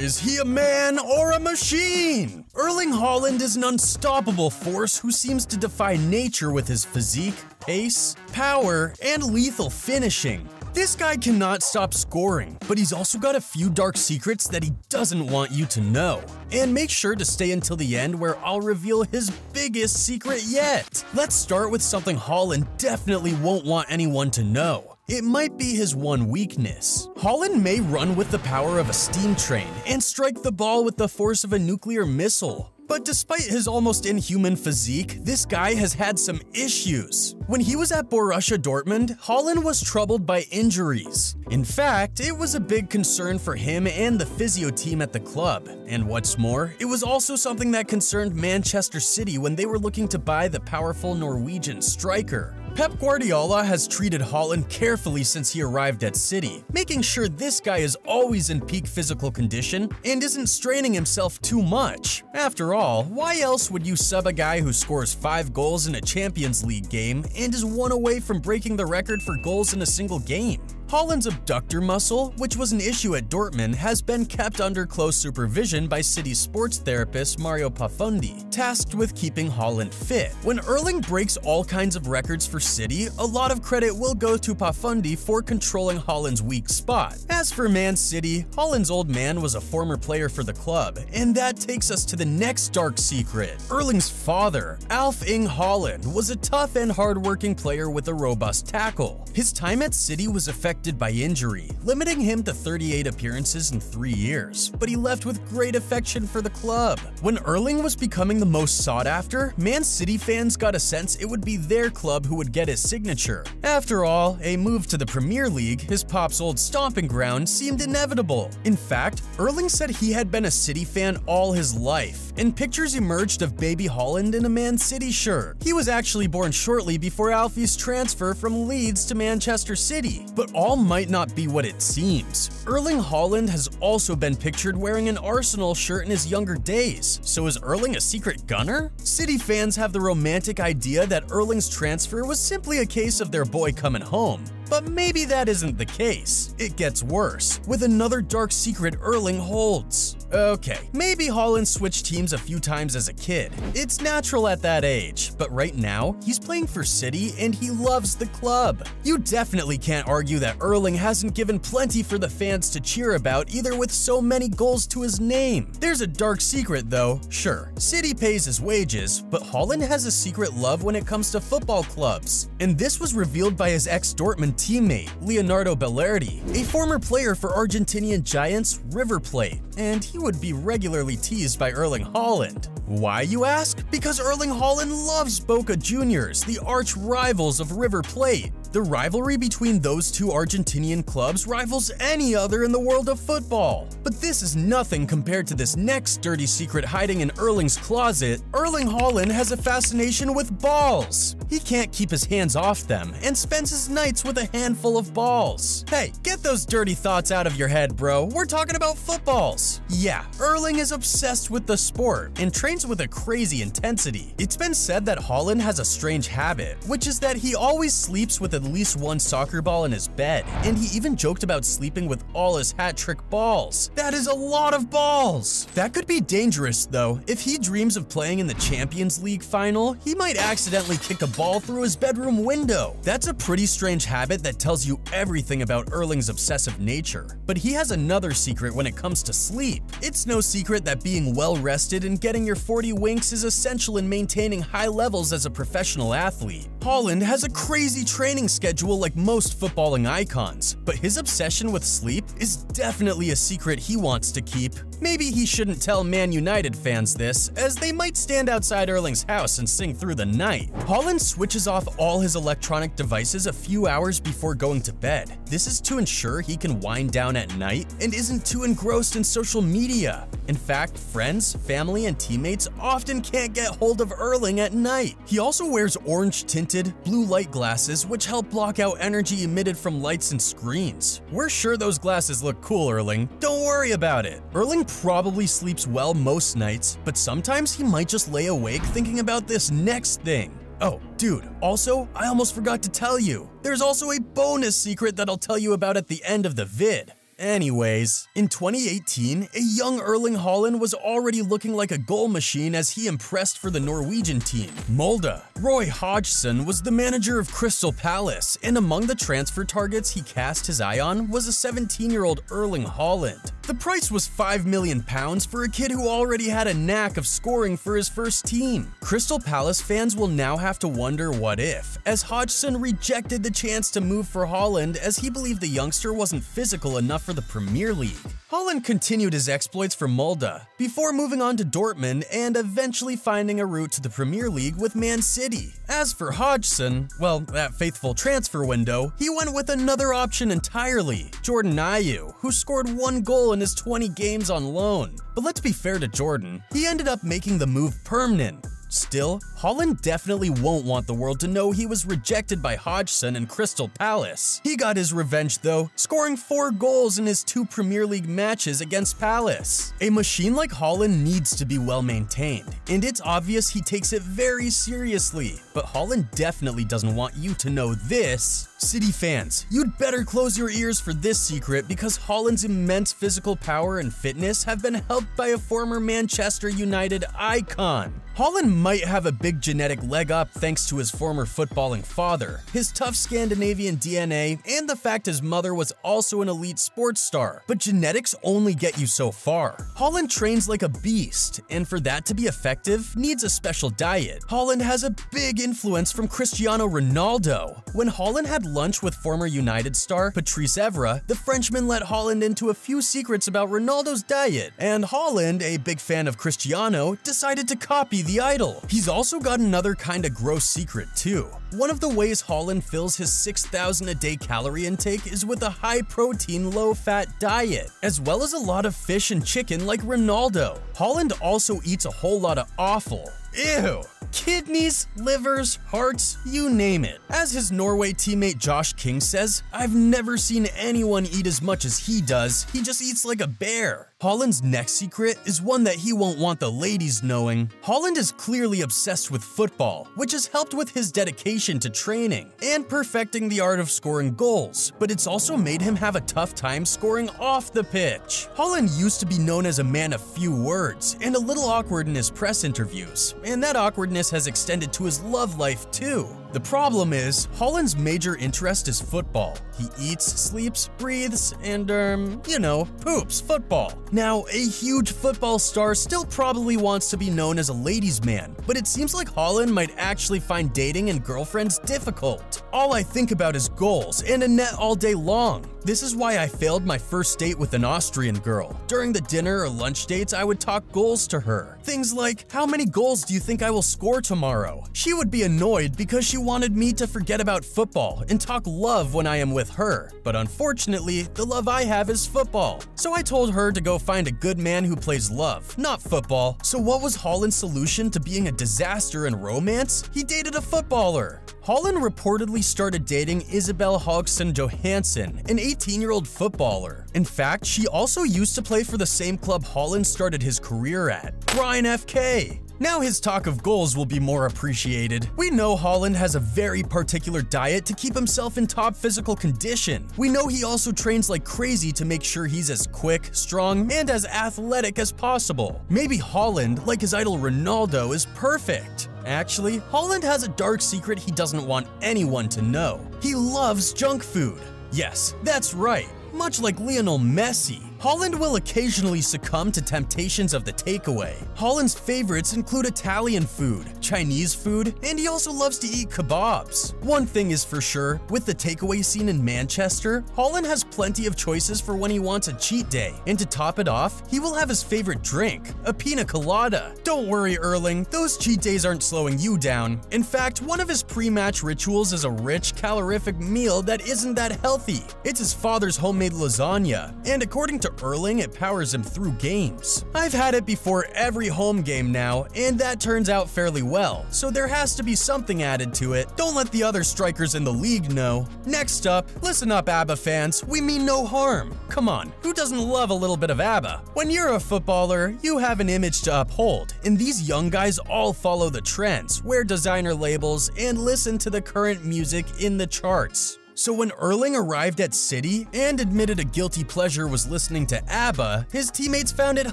Is he a man or a machine? Erling Haaland is an unstoppable force who seems to defy nature with his physique, pace, power, and lethal finishing. This guy cannot stop scoring, but he's also got a few dark secrets that he doesn't want you to know. And make sure to stay until the end where I'll reveal his biggest secret yet. Let's start with something Haaland definitely won't want anyone to know. It might be his one weakness. Haaland may run with the power of a steam train and strike the ball with the force of a nuclear missile. But despite his almost inhuman physique, this guy has had some issues. When he was at Borussia Dortmund, Haaland was troubled by injuries. In fact, it was a big concern for him and the physio team at the club. And what's more, it was also something that concerned Manchester City when they were looking to buy the powerful Norwegian striker. Pep Guardiola has treated Haaland carefully since he arrived at City, making sure this guy is always in peak physical condition and isn't straining himself too much. After all, why else would you sub a guy who scores 5 goals in a Champions League game and is one away from breaking the record for goals in a single game? Haaland's abductor muscle, which was an issue at Dortmund, has been kept under close supervision by City sports therapist Mario Pafundi, tasked with keeping Haaland fit. When Erling breaks all kinds of records for City, a lot of credit will go to Pafundi for controlling Haaland's weak spot. As for Man City, Haaland's old man was a former player for the club, and that takes us to the next dark secret. Erling's father, Alf-Inge Haaland, was a tough and hardworking player with a robust tackle. His time at City was affected by injury, limiting him to 38 appearances in three years, but he left with great affection for the club. When Erling was becoming the most sought after, Man City fans got a sense it would be their club who would get his signature. After all, a move to the Premier League, his pop's old stomping ground, seemed inevitable. In fact, Erling said he had been a City fan all his life, and pictures emerged of baby Haaland in a Man City shirt. He was actually born shortly before Alfie's transfer from Leeds to Manchester City, but all all might not be what it seems. Erling Haaland has also been pictured wearing an Arsenal shirt in his younger days, so is Erling a secret gunner? City fans have the romantic idea that Erling's transfer was simply a case of their boy coming home. But maybe that isn't the case. It gets worse, with another dark secret Erling holds. Okay, maybe Haaland switched teams a few times as a kid. It's natural at that age, but right now, he's playing for City and he loves the club. You definitely can't argue that Erling hasn't given plenty for the fans to cheer about either with so many goals to his name. There's a dark secret though, sure, City pays his wages, but Haaland has a secret love when it comes to football clubs. And this was revealed by his ex-Dortmund teammate, Leonardo Balerdi, a former player for Argentinian giants River Plate, and he would be regularly teased by Erling Haaland. Why, you ask? Because Erling Haaland loves Boca Juniors, the arch rivals of River Plate. The rivalry between those two Argentinian clubs rivals any other in the world of football. But this is nothing compared to this next dirty secret hiding in Erling's closet. Erling Haaland has a fascination with balls. He can't keep his hands off them and spends his nights with a handful of balls. Hey, get those dirty thoughts out of your head, bro. We're talking about footballs. Yeah, Erling is obsessed with the sport and trains with a crazy intensity. It's been said that Haaland has a strange habit, which is that he always sleeps with at least one soccer ball in his bed, and he even joked about sleeping with all his hat trick balls. That is a lot of balls! That could be dangerous though. If he dreams of playing in the Champions League final, he might accidentally kick a ball through his bedroom window. That's a pretty strange habit that tells you everything about Erling's obsessive nature. But he has another secret when it comes to sleep. It's no secret that being well rested and getting your 40 winks is essential in maintaining high levels as a professional athlete. Haaland has a crazy training schedule like most footballing icons, but his obsession with sleep is definitely a secret he wants to keep. Maybe he shouldn't tell Man United fans this, as they might stand outside Erling's house and sing through the night. Haaland switches off all his electronic devices a few hours before going to bed. This is to ensure he can wind down at night and isn't too engrossed in social media. In fact, friends, family, and teammates often can't get hold of Erling at night. He also wears orange-tinted, blue light glasses which help block out energy emitted from lights and screens. We're sure those glasses look cool, Erling. Don't worry about it. Erling probably sleeps well most nights, but sometimes he might just lay awake thinking about this next thing. Oh, dude, also, I almost forgot to tell you. There's also a bonus secret that I'll tell you about at the end of the vid. Anyways, in 2018, a young Erling Haaland was already looking like a goal machine as he impressed for the Norwegian team. Molde. Roy Hodgson was the manager of Crystal Palace, and among the transfer targets he cast his eye on was a 17-year-old Erling Haaland. The price was 5 million pounds for a kid who already had a knack of scoring for his first team. Crystal Palace fans will now have to wonder what if, as Hodgson rejected the chance to move for Haaland as he believed the youngster wasn't physical enough for the Premier League. Haaland continued his exploits for Molde before moving on to Dortmund and eventually finding a route to the Premier League with Man City. As for Hodgson, well, that faithful transfer window, he went with another option entirely, Jordan Ayew, who scored one goal in his 20 games on loan. But let's be fair to Jordan, he ended up making the move permanent, Still, Haaland definitely won't want the world to know he was rejected by Hodgson and Crystal Palace. He got his revenge though, scoring four goals in his two Premier League matches against Palace. A machine like Haaland needs to be well maintained, and it's obvious he takes it very seriously, but Haaland definitely doesn't want you to know this. City fans, you'd better close your ears for this secret because Haaland's immense physical power and fitness have been helped by a former Manchester United icon. Haaland might have a big genetic leg up thanks to his former footballing father, his tough Scandinavian DNA, and the fact his mother was also an elite sports star, but genetics only get you so far. Haaland trains like a beast, and for that to be effective, needs a special diet. Haaland has a big influence from Cristiano Ronaldo. When Haaland had lunch with former United star Patrice Evra, the Frenchman let Haaland into a few secrets about Ronaldo's diet, and Haaland, a big fan of Cristiano, decided to copy the idol. He's also got another kinda gross secret too. One of the ways Haaland fills his 6,000 a day calorie intake is with a high protein, low fat diet, as well as a lot of fish and chicken like Ronaldo. Haaland also eats a whole lot of offal. Ew! Kidneys, livers, hearts, you name it. As his Norway teammate Josh King says, I've never seen anyone eat as much as he does, he just eats like a bear. Haaland's next secret is one that he won't want the ladies knowing. Haaland is clearly obsessed with football, which has helped with his dedication to training and perfecting the art of scoring goals, but it's also made him have a tough time scoring off the pitch. Haaland used to be known as a man of few words and a little awkward in his press interviews, and that awkwardness has extended to his love life too. The problem is, Haaland's major interest is football. He eats, sleeps, breathes, and, um, you know, poops football. Now, a huge football star still probably wants to be known as a ladies' man, but it seems like Haaland might actually find dating and girlfriends difficult. All I think about is goals and a net all day long. This is why I failed my first date with an Austrian girl. During the dinner or lunch dates, I would talk goals to her. Things like, how many goals do you think I will score tomorrow? She would be annoyed because she wanted me to forget about football and talk love when I am with her. But unfortunately, the love I have is football. So I told her to go find a good man who plays love, not football. So what was Haaland's solution to being a disaster in romance? He dated a footballer. Haaland reportedly started dating Isabel Haugseng Johansen, an 18-year-old footballer. In fact, she also used to play for the same club Haaland started his career at, Bryne FK. Now his talk of goals will be more appreciated. We know Haaland has a very particular diet to keep himself in top physical condition. We know he also trains like crazy to make sure he's as quick, strong, and as athletic as possible. Maybe Haaland, like his idol Ronaldo, is perfect. Actually, Haaland has a dark secret he doesn't want anyone to know. He loves junk food. Yes, that's right. Much like Lionel Messi, Haaland will occasionally succumb to temptations of the takeaway. Haaland's favorites include Italian food, Chinese food, and he also loves to eat kebabs. One thing is for sure, with the takeaway scene in Manchester, Haaland has plenty of choices for when he wants a cheat day, and to top it off, he will have his favorite drink, a pina colada. Don't worry, Erling, those cheat days aren't slowing you down. In fact, one of his pre-match rituals is a rich, calorific meal that isn't that healthy. It's his father's homemade lasagna, and according to Erling, it powers him through games. I've had it before every home game now, and that turns out fairly well, so there has to be something added to it. Don't let the other strikers in the league know. Next up, listen up ABBA fans, we mean no harm. Come on, who doesn't love a little bit of ABBA? When you're a footballer, you have an image to uphold, and these young guys all follow the trends, wear designer labels, and listen to the current music in the charts. So when Erling arrived at City and admitted a guilty pleasure was listening to ABBA, his teammates found it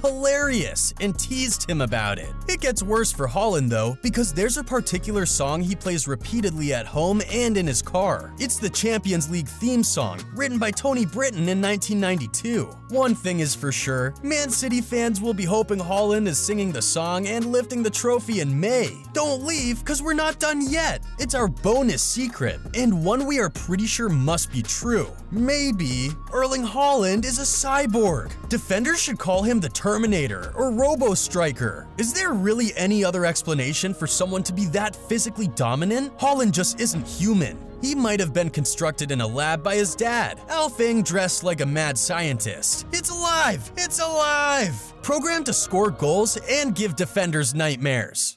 hilarious and teased him about it. It gets worse for Haaland though, because there's a particular song he plays repeatedly at home and in his car. It's the Champions League theme song, written by Tony Britton in 1992. One thing is for sure, Man City fans will be hoping Haaland is singing the song and lifting the trophy in May. Don't leave, cause we're not done yet. It's our bonus secret, and one we are pretty sure must be true. Maybe Erling Haaland is a cyborg. Defenders should call him the Terminator or Robo Striker. Is there really any other explanation for someone to be that physically dominant? Haaland just isn't human. He might have been constructed in a lab by his dad, Alf-Inge dressed like a mad scientist. It's alive! It's alive! Programmed to score goals and give defenders nightmares.